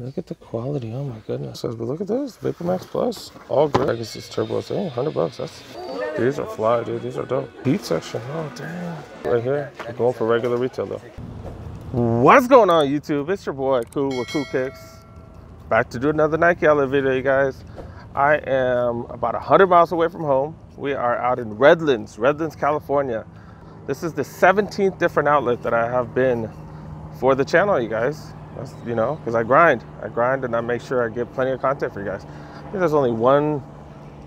Look at the quality. Oh my goodness. But look at this. VaporMax Plus. All gray. I guess it's turbo. Hey, 100 bucks. That's these are fly, dude. These are dope. Heat section. Oh damn. Right here. Going for regular retail though. What's going on YouTube? It's your boy Ku with Ku Kicks. Back to do another Nike outlet video, you guys. I am about 100 miles away from home. We are out in Redlands, Redlands, California. This is the 17th different outlet that I have been for the channel, you guys. That's, you know, because I grind. I grind and I make sure I get plenty of content for you guys. I think there's only one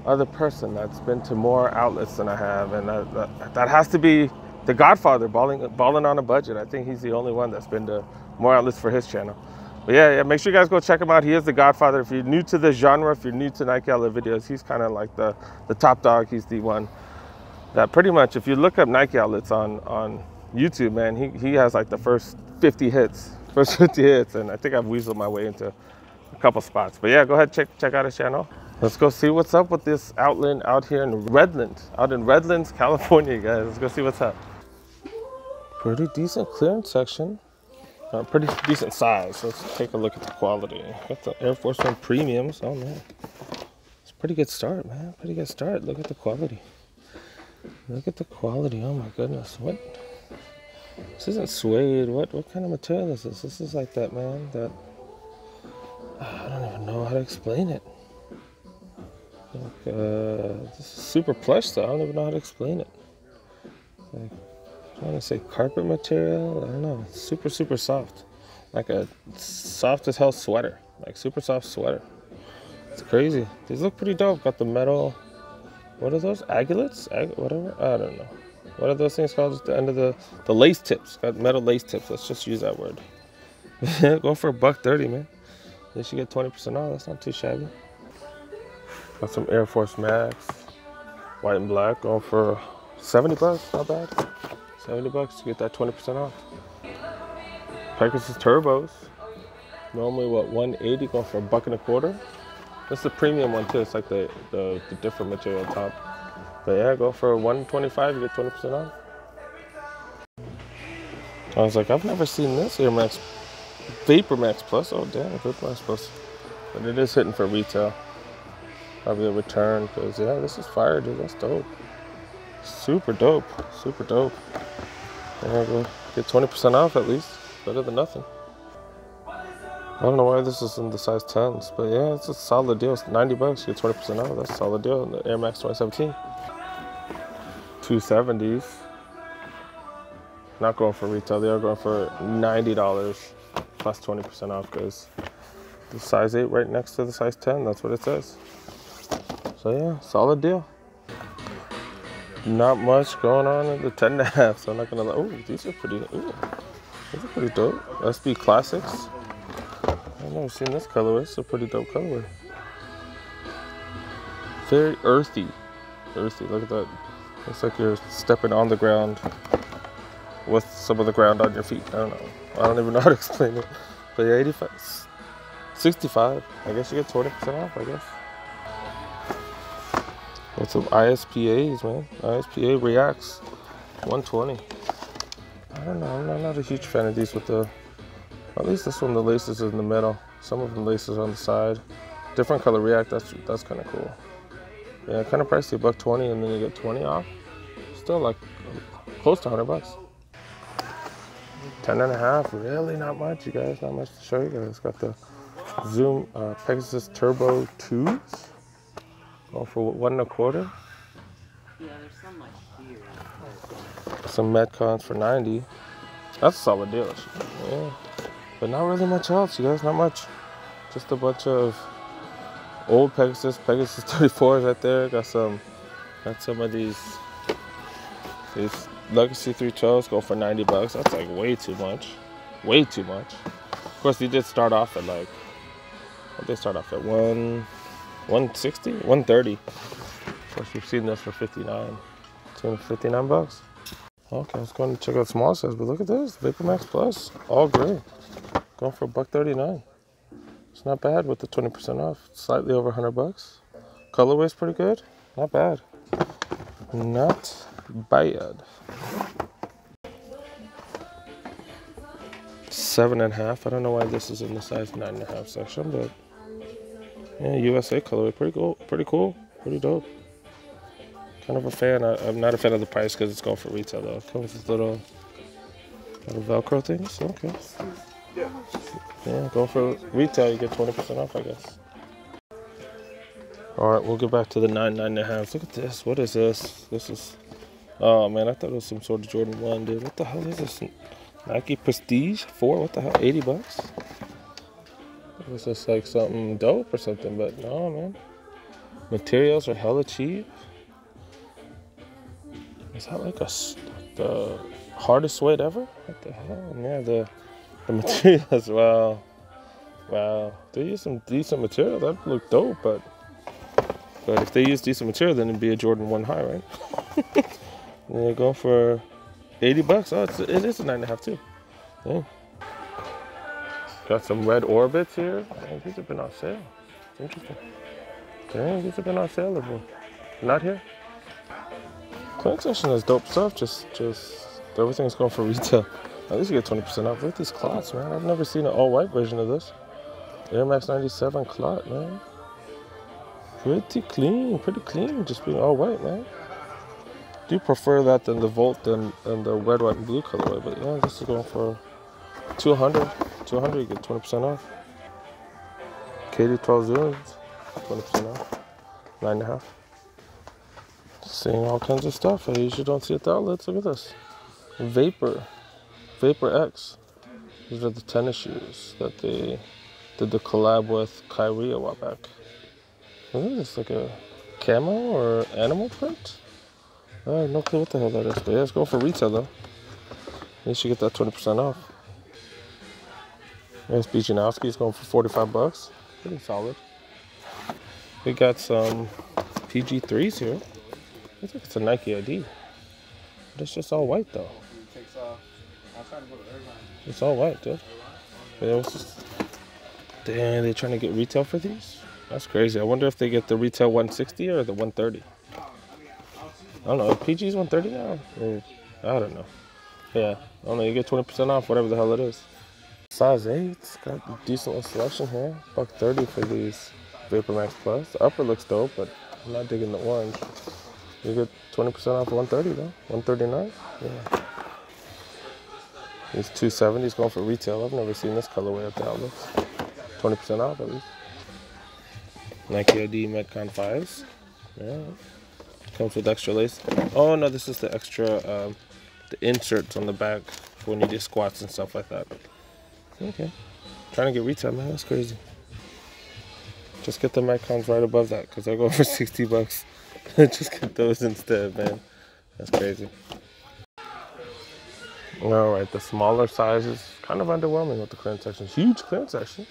other person that's been to more outlets than I have, and that, that, has to be the Godfather, balling, balling on a budget. I think he's the only one that's been to more outlets for his channel. But yeah, yeah, make sure you guys go check him out. He is the Godfather. If you're new to the genre, if you're new to Nike outlet videos, he's kind of like the, the top dog. He's the one that pretty much, if you look up Nike outlets on, on YouTube, man, he, he has like the first 50 hits first 50 hits, and I think I've weaseled my way into a couple spots. But yeah, go ahead check check out his channel. Let's go see what's up with this outlet out here in Redland, out in Redlands, California, guys. Let's go see what's up. Pretty decent clearance section. Uh, pretty decent size. Let's take a look at the quality. Got the Air Force One premiums. Oh man, it's a pretty good start, man. Pretty good start. Look at the quality. Look at the quality. Oh my goodness, what? This isn't suede. What what kind of material is this? This is like that, man. That I don't even know how to explain it. Like, uh, this is super plush, though. I don't even know how to explain it. Like, I'm trying to say carpet material. I don't know. It's super super soft, like a soft as hell sweater. Like super soft sweater. It's crazy. These look pretty dope. Got the metal. What are those? Agulets? Ag whatever. I don't know. What are those things called the end of the the lace tips? Got metal lace tips. Let's just use that word. Go for a buck thirty, man. They should get twenty percent off. That's not too shabby. Got some Air Force Max, white and black, going for seventy bucks. Not bad. Seventy bucks to get that twenty percent off. Pegasus turbos. Normally what 180 going for a buck and a quarter. That's the premium one too. It's like the, the, the different material top. But yeah, go for 125, you get 20% off. I was like, I've never seen this Air Max, Vapor Max Plus. Oh damn, Vapor Max Plus. But it is hitting for retail. Probably a return, because yeah, this is fire, dude. That's dope. Super dope. Super dope. There go. Get 20% off at least. Better than nothing. I don't know why this is in the size 10s, but yeah, it's a solid deal. It's 90 bucks, you get 20% off. That's a solid deal. The Air Max 2017. 270s. Not going for retail, they are going for $90 plus 20% off because the size 8 right next to the size 10, that's what it says. So yeah, solid deal. Not much going on in the 10 and a half, so I'm not gonna, oh, these are pretty, ooh, these are pretty dope. SB Classics. I've never seen this colorway, it's a pretty dope colorway. Very earthy, earthy, look at that Looks like you're stepping on the ground with some of the ground on your feet. I don't know. I don't even know how to explain it. But yeah, 85, 65. I guess you get 20% off, I guess. Got some ISPAs, man. ISPA Reacts 120. I don't know. I'm not, not a huge fan of these with the, at least this one, the laces in the middle. Some of the laces on the side. Different color React, that's, that's kind of cool. Yeah, kind of pricey, buck 20 and then you get 20 off. Still like close to 100 bucks. 10 and a half, really not much, you guys, not much to show you guys. Got the Zoom uh, Pegasus Turbo 2s. Going for one and a quarter. Yeah, there's some like here. Some Metcons for 90. That's a solid deal. Yeah. But not really much else, you guys, not much. Just a bunch of old Pegasus, Pegasus 34s right there. Got some, got some of these, these Legacy 312s go for 90 bucks. That's like way too much, way too much. Of course, they did start off at like, they start off at one, 160, 130. Of course, you've seen this for 59, 59 bucks. Okay, let's go and check out small size, but look at this, Vapor Max Plus, all gray, going for buck 39. It's not bad with the 20% off. Slightly over 100 bucks. Colorway's pretty good. Not bad. Not bad. seven and a half. I don't know why this is in the size nine and a half section, but yeah, USA colorway, pretty cool, pretty cool, pretty dope. Kind of a fan. I, am not a fan of the price because it's going for retail though. Comes with little little Velcro things. Okay. Yeah. Yeah, go for retail. You get 20% off, I guess. All right, we'll get back to the nine nine and a half. Look at this. What is this? This is. Oh man, I thought it was some sort of Jordan One, dude. What the hell is this? Nike Prestige Four? What the hell? 80 bucks? Was this like something dope or something? But no, man. Materials are hella cheap. Is that like a the hardest suede ever? What the hell? Yeah, the the materials. Wow, wow. They use some decent material. That look dope, but but if they use decent material, then it'd be a Jordan One high, right? and they go for 80 bucks. Oh, it's, it is a nine and a half too. Yeah. Got some red orbits here. Dang, these have been on sale. It's interesting. Dang, these have been on sale. Before. Not here. Clearance section has dope stuff. Just, just everything's going for retail. At least you get 20% off. Look at these clots, man. I've never seen an all-white version of this. Air Max 97 clot, man. Pretty clean, pretty clean, just being all white, man. Do prefer that than the Volt and, and the red, white, and blue colorway, but yeah, this is going for 200 200 you get 20% off. KD12 Zoom, 20% off. Nine and a half. Seeing all kinds of stuff I usually don't see at the outlets. Look at this. Vapor. Vapor X. These are the tennis shoes that they did the collab with Kyrie a while back. What is this? Like a camo or animal print? I have no clue what the hell that is. But yeah, it's going for retail though. At least You get that 20% off. SB Janoski is going for 45 bucks. Pretty solid. We got some PG3s here. I think it's a Nike ID. But it's just all white though. It's all white, dude. Damn, they're trying to get retail for these? That's crazy. I wonder if they get the retail 160 or the 130. I don't know. PG's 130 now? I don't know. Yeah, I don't know. You get 20% off whatever the hell it is. Size 8, got decent selection here. Buck 30 for these Vapor Max Plus. The upper looks dope, but I'm not digging the orange. You get 20% off 130 though. 139? Yeah. These 270s going for retail. I've never seen this colorway at the outlets. 20% off at least. Nike ID Metcon 5s. Yeah. Comes with extra lace. Oh no, this is the extra, um, the inserts on the back for when you do squats and stuff like that. Okay. Trying to get retail, man. That's crazy. Just get the Metcons right above that because they're going for 60 bucks. Just get those instead, man. That's crazy. All right, the smaller sizes kind of underwhelming with the clearance section. Huge clearance section,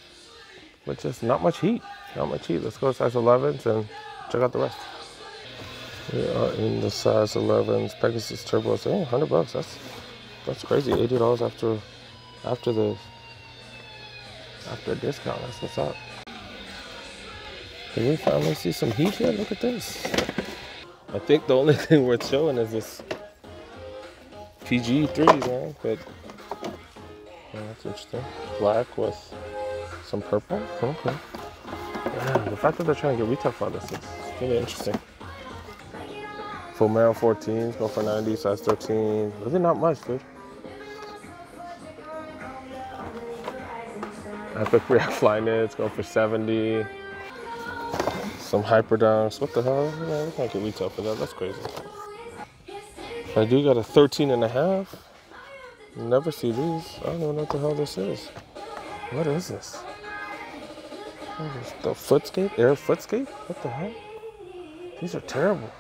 but just not much heat. Not much heat. Let's go size 11s and check out the rest. We are in the size 11s Pegasus Turbo. Oh, 100 bucks. That's that's crazy. $80 after after the after a discount. That's what's up. Can we finally see some heat here? Look at this. I think the only thing worth showing is this PG 3s, man. But yeah, that's interesting. Black with some purple. Okay. Yeah, the fact that they're trying to get retail for this is really interesting. Vomero 14s go for 90, size 13. Really not much, dude. Epic React Flyknits go for 70. Some Hyperdunks. What the hell? Yeah, we can't get retail for that. That's crazy. I do got a 13 and a half. Never see these. I don't know what the hell this is. What is this? What is the footscape? Air footscape? What the hell? These are terrible.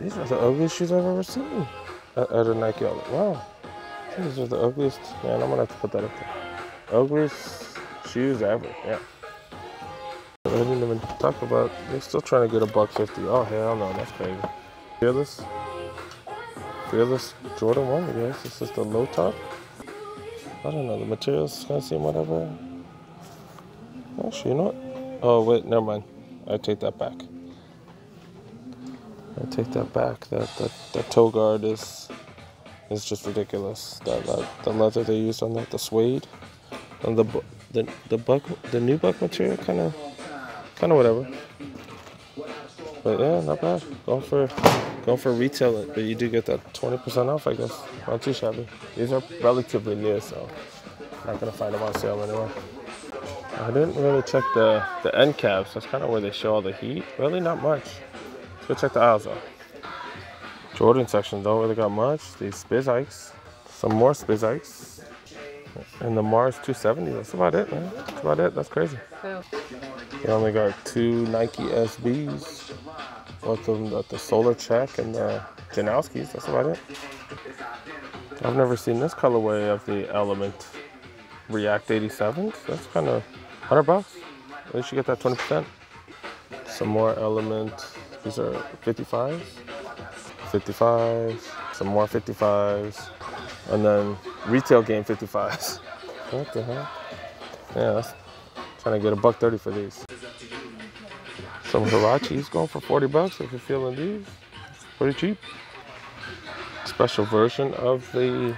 These are the ugliest shoes I've ever seen at, a Nike outlet. Wow. These are the ugliest. Man, I'm gonna have to put that up there. Ugliest shoes ever. Yeah. I didn't even talk about. They're still trying to get a buck fifty. Oh hell no, that's crazy. Fearless. Fearless Jordan one. Yes, this is the low top. I don't know. The materials gonna seem whatever. Oh, Actually, you know what? Oh wait, never mind. I take that back. I take that back. That that that toe guard is is just ridiculous. That, that the leather they used on that, the suede, and the the the buck, the nubuck material, kind of, kind of whatever. But yeah, not bad. Going for going for retail, but you do get that 20% off, I guess. Not too shabby. These are relatively new, so not gonna find them on sale anywhere. I didn't really check the the end caps. That's kind of where they show all the heat. Really, not much. Let's go check the aisles though. Jordan section don't really got much. These Spizikes, some more Spizikes, and the Mars 270. That's about it, man. That's about it. That's crazy. They only got two Nike SBs, them the Solar Check and the Janoskis. That's about it. I've never seen this colorway of the Element React 87s. That's kind of 100 bucks. At least you get that 20%. Some more Element. These are 55s. 55s. Some more 55s. And then retail game 55s. What the hell? Yeah, that's trying to get a buck 30 for these. Some Huaraches going for 40 bucks if you're feeling these. Pretty cheap. Special version of the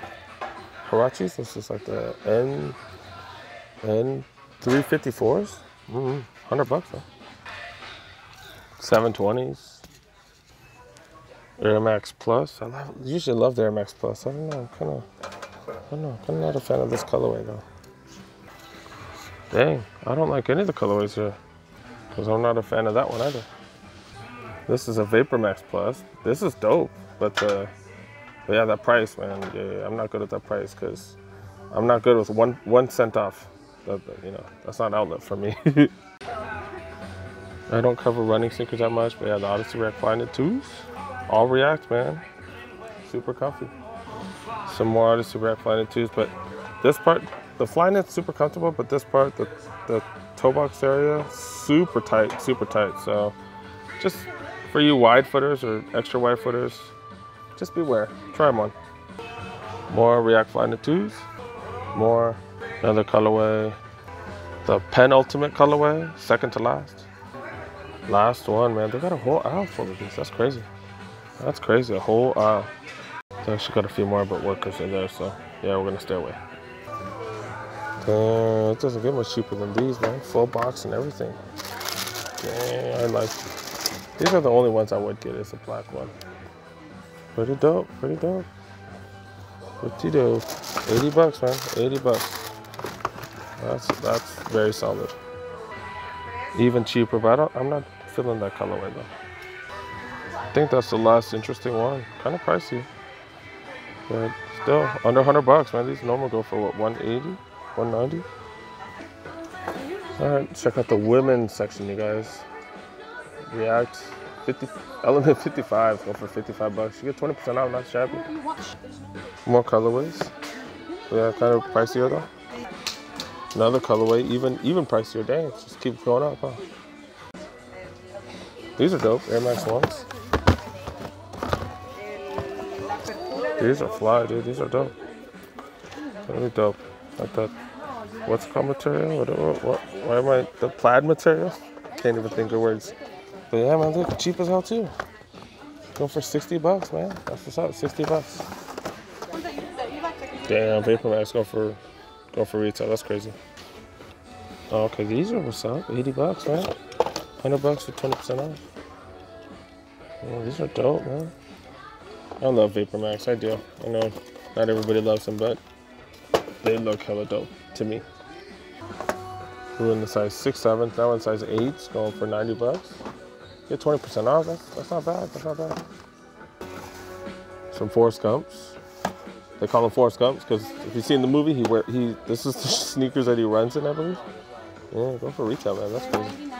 Huaraches. This is like the N N 354s. Mm-hmm. 100 bucks though. 720s. Air Max Plus. I love, usually love the Air Max Plus. I don't know. I'm kind of, I don't know. I'm not a fan of this colorway though. Dang, I don't like any of the colorways here. Because I'm not a fan of that one either. This is a Vapor Max Plus. This is dope. But, uh, but yeah, that price, man. Yeah, yeah, I'm not good at that price because I'm not good with one one cent off. You know, that's not outlet for me. I don't cover running sneakers that much, but yeah, the Odyssey React Flyknit 2s. All React, man. Super comfy. Some more Odyssey React Flyknit 2s, but this part, the Flyknit's super comfortable, but this part, the, the toe box area, super tight, super tight. So just for you wide footers or extra wide footers, just beware. Try them on. More React Flyknit 2s. More another colorway. The penultimate colorway, second to last. Last one, man. They got a whole aisle full of these. That's crazy. That's crazy. A whole aisle. They actually got a few more, but workers in there, so yeah, we're gonna stay away. Damn, it doesn't get much cheaper than these, man. Full box and everything. Damn, I like. These are the only ones I would get. Is a black one. Pretty dope. Pretty dope. Pretty dope. 80 bucks, man. 80 bucks. That's that's very solid. Even cheaper, but I don't, I'm not feeling that colorway though. I think that's the last interesting one. Kind of pricey, but still under 100 bucks, man. These normal go for what 180, 190. All right, check out the women's section, you guys. React 50, Element 55 go for 55 bucks. You get 20% off, not shabby. More colorways. Yeah, kind of pricier though. Another colorway, even even pricier. Dang, just keep going up, huh? These are dope, Air Max ones. These are fly, dude. These are dope. Really dope. Like that. What's called material? What, what, what, why am I the plaid material? Can't even think of words. But yeah, man, they're cheap as hell too. Go for 60 bucks, man. That's what's up. 60 bucks. Damn, Vapor Max go for go for retail. That's crazy. Oh, okay, these are what's up. 80 bucks, man. 100 bucks for 20% off. Oh, these are dope, man. I love Vapor Max. I do. I know not everybody loves them, but they look hella dope to me. We're in the size 6, 7. That one size 8 going for 90 bucks. Get 20% off. That's, that's not bad. That's not bad. Some Forrest Gumps. They call him Forrest Gumps because if you see in the movie, he wear he. This is the sneakers that he runs in, I believe. Yeah, go for retail, man. That's crazy.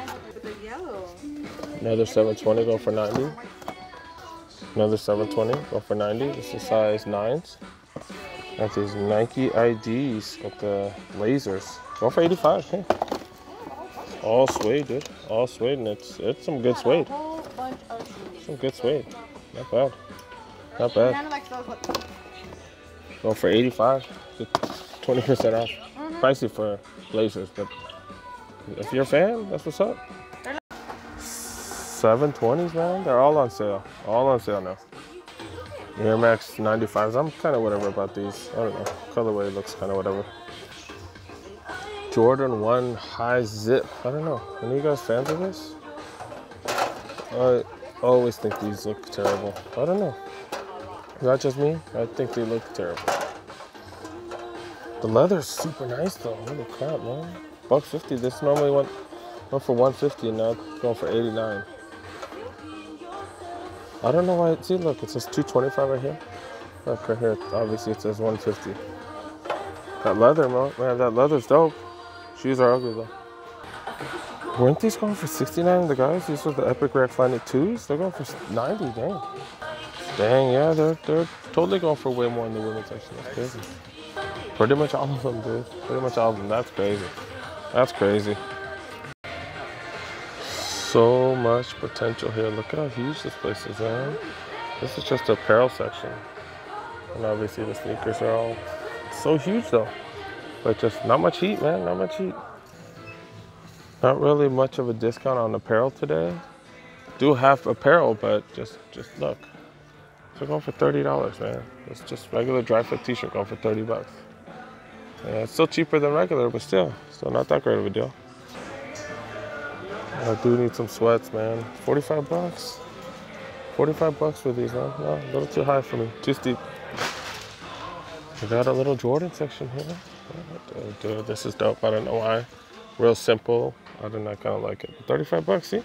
Another 720, go for 90. Another 720, go for 90. This is size 9s. Got these Nike IDs with the lasers. Go for 85. Hey. All suede, dude. All suede, and it's it's some good suede. Some good suede. Not bad. Not bad. Go for 85. 20% off. Pricey for blazers, but if you're a fan, that's what's up. 720s, man. They're all on sale. All on sale now. Air Max 95s. I'm kind of whatever about these. I don't know. Colorway looks kind of whatever. Jordan 1 High Zip. I don't know. Of you guys fans of this? I always think these look terrible. I don't know. Is that just me? I think they look terrible. The leather's super nice though. Holy crap, man. Buck 50. This normally went, went for 150 and now it's going for 89. I don't know why. See, look, it says 225 right here. Look right here. Obviously, it says 150. That leather. Man, that leather's dope. Shoes are ugly though. Weren't these going for 69 the guys? These were the Epic React Flyknit 2s? They're going for 90, dang. Dang, yeah, they're, they're totally going for way more in the women's section. That's crazy. Pretty much all of them, dude. Pretty much all of them. That's crazy. That's crazy. So much potential here. Look at how huge this place is, man. This is just the apparel section. And obviously the sneakers are all so huge though. But just not much heat, man. Not much heat. Not really much of a discount on apparel today. Do have apparel, but just just look. They're going for thirty dollars, man. It's just regular Dri-FIT t-shirt going for thirty bucks. Yeah, it's still cheaper than regular, but still, still not that great of a deal. I do need some sweats, man. 45 bucks. 45 bucks for these, man. No, a little too high for me. Too steep. We got a little Jordan section here. Dude, this is dope. I don't know why. Real simple. I do not kind of like it. 35 bucks, see?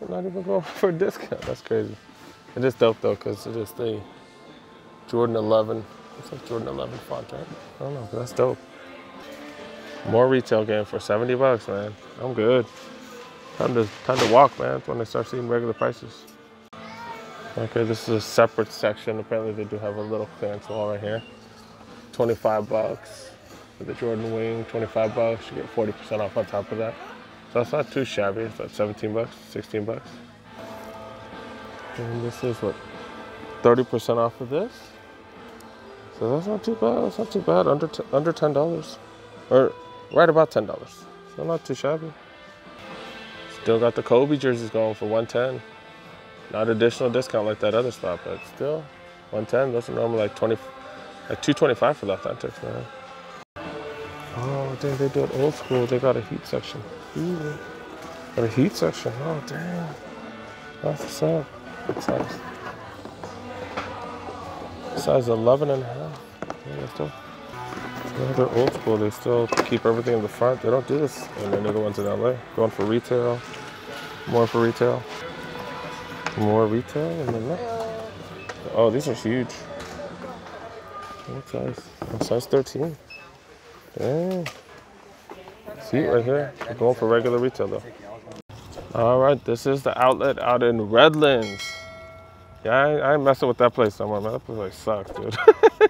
I'm not even going for a discount. That's crazy. It is dope though, because it is the Jordan 11. It's like Jordan 11 font, right? I don't know, but that's dope. More retail game for 70 bucks, man. I'm good. Time to time to walk, man. That's when I start seeing regular prices. Okay, this is a separate section. Apparently they do have a little clearance wall right here. 25 bucks for the Jordan Wing, 25 bucks. You get 40% off on top of that. So that's not too shabby. It's like 17 bucks, 16 bucks. And this is what, 30% off of this? So that's not too bad. That's not too bad. Under under ten dollars, or right about ten dollars. So not too shabby. Still got the Kobe jerseys going for 110. Not additional discount like that other spot, but still 110. Those are normally like 20, like 225 for the authentics, man. Oh, dang, they do it old school. They got a heat section. Ooh. Got a heat section. Oh, damn. That's what's up. Size. Size 11 and a half. Yeah, still. Yeah, they're old school. They still keep everything in the front. They don't do this in any of the ones in LA. Going for retail. More for retail. More retail and then that. Oh, these are huge. What size? Oh, size 13. See right here? We're going for regular retail though. All right, this is the outlet out in Redlands. Yeah, I, I ain't messing with that place no more, man. That place like sucks, dude.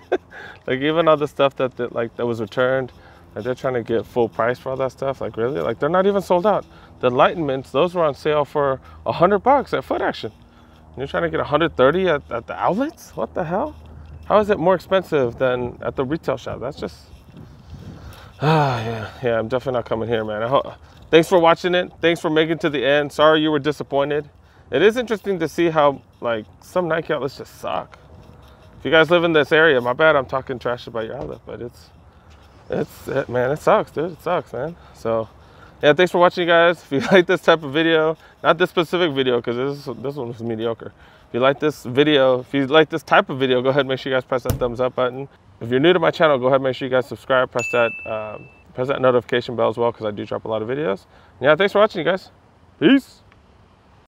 like even all the stuff that, that like that was returned, like they're trying to get full price for all that stuff. Like really, like they're not even sold out. The Enlightenments, those were on sale for a hundred bucks at Foot Action. And you're trying to get 130 at, at the outlets? What the hell? How is it more expensive than at the retail shop? That's just ah yeah yeah. I'm definitely not coming here, man. Thanks for watching it. Thanks for making to the end. Sorry you were disappointed. It is interesting to see how like some Nike outlets just suck. If you guys live in this area, my bad, I'm talking trash about your outlet, but it's, it's, it, man, it sucks, dude. It sucks, man. So, yeah, thanks for watching, guys. If you like this type of video, not this specific video, because this, this one was mediocre. If you like this video, if you like this type of video, go ahead and make sure you guys press that thumbs up button. If you're new to my channel, go ahead and make sure you guys subscribe, press that, um, press that notification bell as well, because I do drop a lot of videos. And yeah, thanks for watching, you guys. Peace.